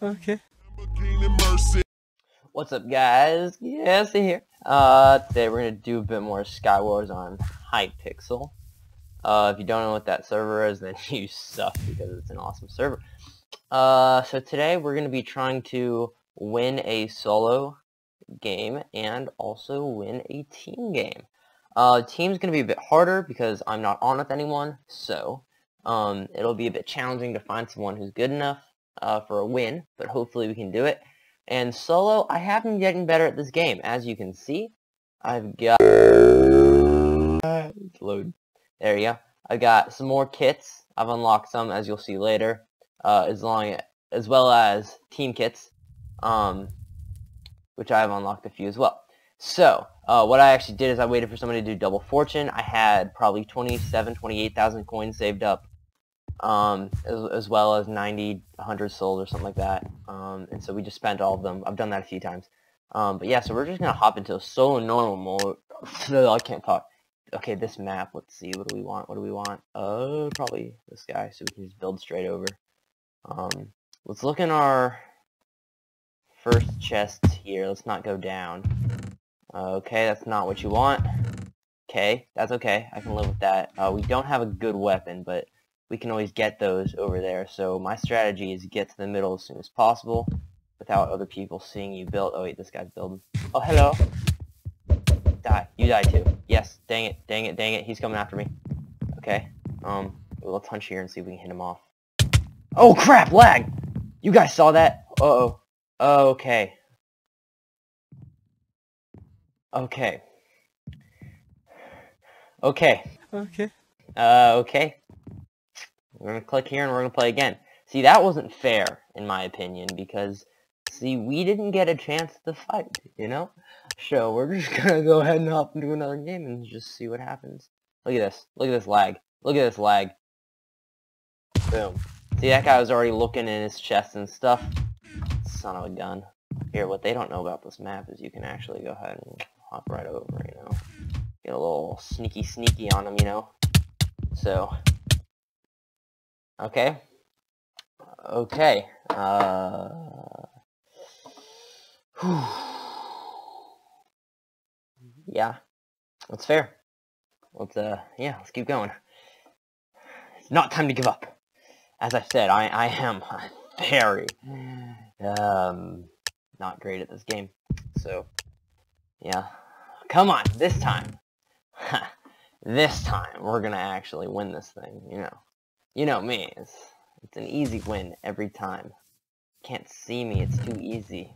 Okay. What's up guys? Yes, here. Uh, today we're gonna do a bit more Skywars on Hypixel. Uh, if you don't know what that server is, then you suck because it's an awesome server. Uh, so today we're gonna be trying to win a solo game and also win a team game. Uh, team's gonna be a bit harder because I'm not on with anyone, so um, it'll be a bit challenging to find someone who's good enough uh, for a win, but hopefully we can do it. And solo, I have been getting better at this game. As you can see, I've got... Load. There you go. I've got some more kits. I've unlocked some, as you'll see later, uh, as long as well as team kits, um, which I have unlocked a few as well. So, uh, what I actually did is I waited for somebody to do double fortune. I had probably 27, 28,000 coins saved up um, as, as, well as 90, 100 sold or something like that. Um, and so we just spent all of them. I've done that a few times. Um, but yeah, so we're just going to hop into solo normal mode. I can't talk. Okay, this map, let's see, what do we want? What do we want? Uh, probably this guy, so we can just build straight over. Um, let's look in our first chest here. Let's not go down. Okay, that's not what you want. Okay, that's okay. I can live with that. Uh, we don't have a good weapon, but we can always get those over there. So my strategy is get to the middle as soon as possible without other people seeing you build. Oh wait, this guy's building. Oh, hello. Die. You die too. Yes. Dang it. Dang it. Dang it. He's coming after me. Okay. Um, let's hunch here and see if we can hit him off. Oh crap! Lag! You guys saw that? Uh-oh. Okay. Okay. Okay. Okay. Uh, okay. We're going to click here and we're going to play again. See, that wasn't fair, in my opinion, because, see, we didn't get a chance to fight, you know? So, we're just going to go ahead and hop into another game and just see what happens. Look at this. Look at this lag. Look at this lag. Boom. See, that guy was already looking in his chest and stuff. Son of a gun. Here, what they don't know about this map is you can actually go ahead and hop right over, you know? Get a little sneaky sneaky on them, you know? So, Okay. Okay. Uh... yeah. That's fair. Let's, uh, yeah, let's keep going. It's not time to give up. As I said, I, I am very, um, not great at this game. So, yeah. Come on, this time. this time, we're gonna actually win this thing, you know. You know me, it's, it's an easy win every time. Can't see me, it's too easy.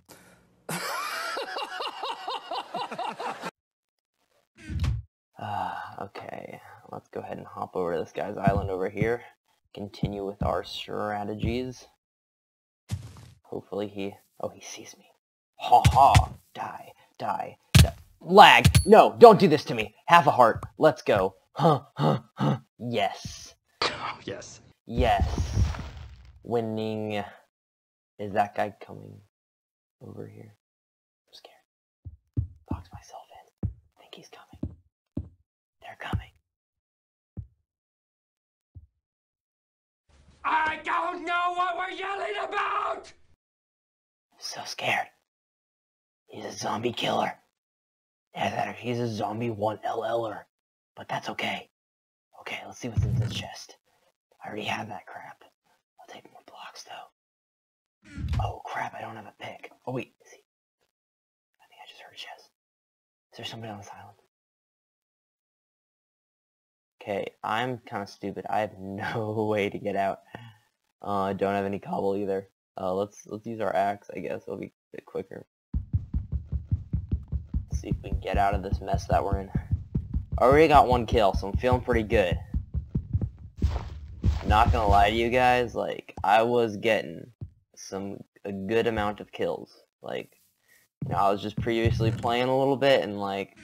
uh, okay, let's go ahead and hop over to this guy's island over here. Continue with our strategies. Hopefully he... Oh, he sees me. Ha ha! Die, die, die. Lag! No, don't do this to me! Half a heart. Let's go. Huh, huh, huh. Yes. Yes. Yes. Winning. Is that guy coming over here? I'm scared. Box myself in. I think he's coming. They're coming. I don't know what we're yelling about! so scared. He's a zombie killer. Yeah, that he's a zombie 1 LLer. But that's okay. Okay, let's see what's in this chest. I already have that crap. I'll take more blocks though. Oh crap, I don't have a pick. Oh wait, is he? I think I just heard a chest. Is there somebody on this island? Okay, I'm kind of stupid. I have no way to get out. Uh, I don't have any cobble either. Uh, let's let's use our axe. I guess it'll be a bit quicker. Let's see if we can get out of this mess that we're in. I already got one kill, so I'm feeling pretty good not gonna lie to you guys, like, I was getting some, a good amount of kills. Like, you know, I was just previously playing a little bit, and, like,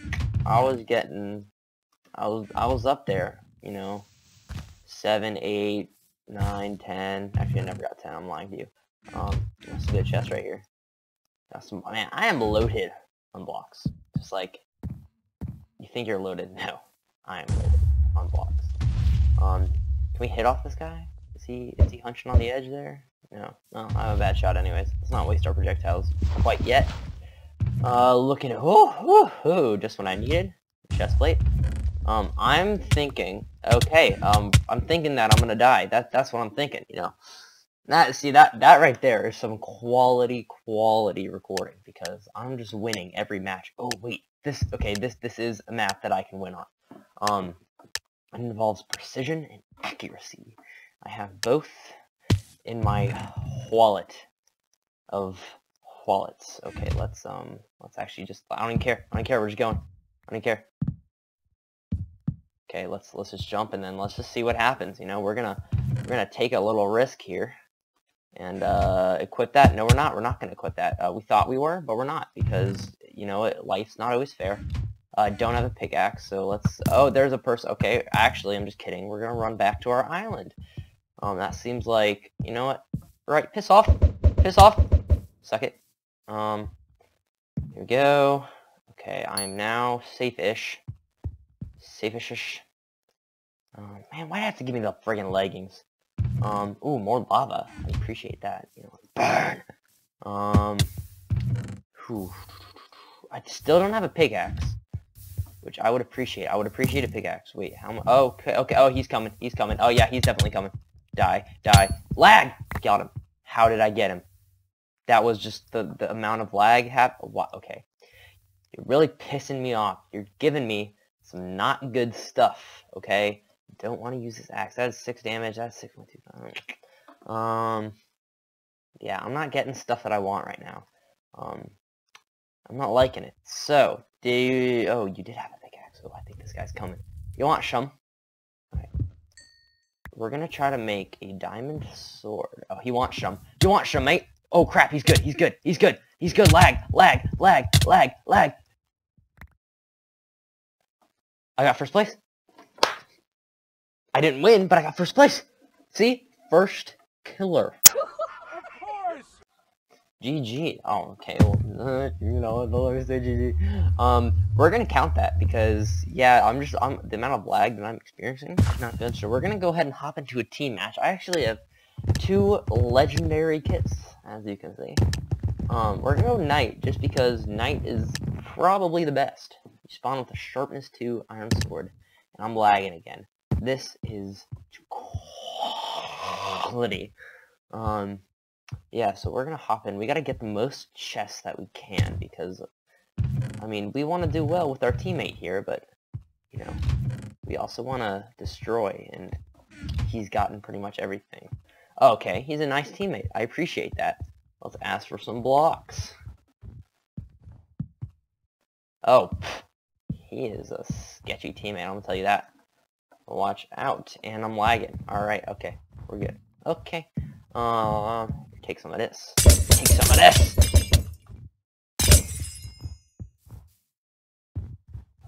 I was getting, I was, I was up there, you know, 7, 8, 9, 10, actually I never got 10, I'm lying to you. Um, that's a good chest right here. Got some, man, I am loaded on blocks. Just like, you think you're loaded? No, I am loaded on blocks. Um, can we hit off this guy? Is he is he hunching on the edge there? No, no, I have a bad shot anyways. Let's not waste our projectiles quite yet. Uh, looking at, oh, oh, oh, just what I needed. Chest plate. Um, I'm thinking, okay, um, I'm thinking that I'm gonna die. That, that's what I'm thinking, you know. That, see, that, that right there is some quality, quality recording, because I'm just winning every match. Oh, wait, this, okay, this, this is a map that I can win on. Um, it involves precision and accuracy. I have both in my wallet of wallets. Okay, let's um let's actually just I don't even care. I don't care, we're just going. I don't care. Okay, let's let's just jump and then let's just see what happens. You know, we're gonna we're gonna take a little risk here and uh, equip that. No, we're not. We're not gonna equip that. Uh, we thought we were, but we're not because you know life's not always fair. I uh, don't have a pickaxe, so let's... Oh, there's a person. Okay, actually, I'm just kidding. We're gonna run back to our island. Um, that seems like... You know what? Right, piss off. Piss off. Suck it. Um, here we go. Okay, I'm now safe-ish. Safe-ish. Um, man, why do I have to give me the friggin' leggings? Um, ooh, more lava. I appreciate that. You know, burn. Um, whew. I still don't have a pickaxe, which I would appreciate. I would appreciate a pickaxe. Wait, how much? Oh, okay, okay. Oh, he's coming. He's coming. Oh, yeah, he's definitely coming. Die, die. Lag! Got him. How did I get him? That was just the, the amount of lag hap- what? Okay. You're really pissing me off. You're giving me some not good stuff, okay? Don't want to use this axe. That is 6 damage. That's 6.2. Um, yeah, I'm not getting stuff that I want right now. Um, I'm not liking it. So, do you... Oh, you did have a pickaxe. Oh, I think this guy's coming. You want shum? Alright. We're gonna try to make a diamond sword. Oh, he wants shum. You want shum, mate? Oh, crap, he's good. He's good. He's good. He's good. Lag. Lag. Lag. Lag. Lag. I got first place. I didn't win, but I got first place. See? First killer. GG. Oh, okay. Well, you know, let me say GG. Um, we're gonna count that because, yeah, I'm just, I'm, the amount of lag that I'm experiencing is not good. So we're gonna go ahead and hop into a team match. I actually have two legendary kits, as you can see. Um, we're gonna go Knight, just because Knight is probably the best. You spawn with a Sharpness 2 Iron Sword, and I'm lagging again. This is quality. Um, yeah, so we're gonna hop in. We gotta get the most chests that we can because, I mean, we want to do well with our teammate here, but, you know, we also want to destroy, and he's gotten pretty much everything. Okay, he's a nice teammate. I appreciate that. Let's ask for some blocks. Oh, he is a sketchy teammate, I'm gonna tell you that. Watch out, and I'm lagging. Alright, okay, we're good. Okay, um, Take some of this. Take some of this!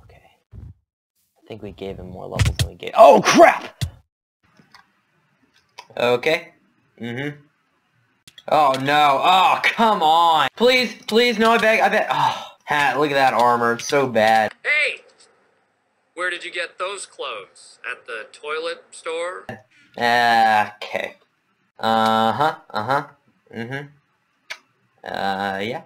Okay. I think we gave him more levels than we gave- OH CRAP! Okay. Mm-hmm. Oh no. Oh, come on. Please, please, no, I beg, I beg. Oh, hat, look at that armor. It's so bad. Hey! Where did you get those clothes? At the toilet store? Uh, okay. Uh-huh, uh-huh. Mm-hmm. Uh, yeah.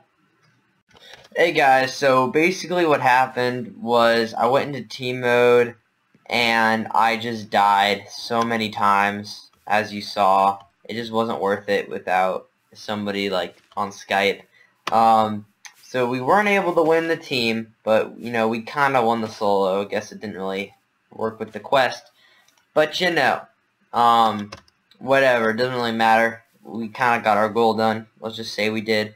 Hey guys, so basically what happened was I went into team mode and I just died so many times, as you saw. It just wasn't worth it without somebody like on Skype. Um, so we weren't able to win the team, but you know, we kind of won the solo. I guess it didn't really work with the quest. But you know, um, whatever, it doesn't really matter we kind of got our goal done. Let's just say we did.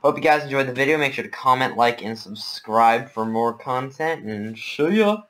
Hope you guys enjoyed the video. Make sure to comment, like, and subscribe for more content. And see ya!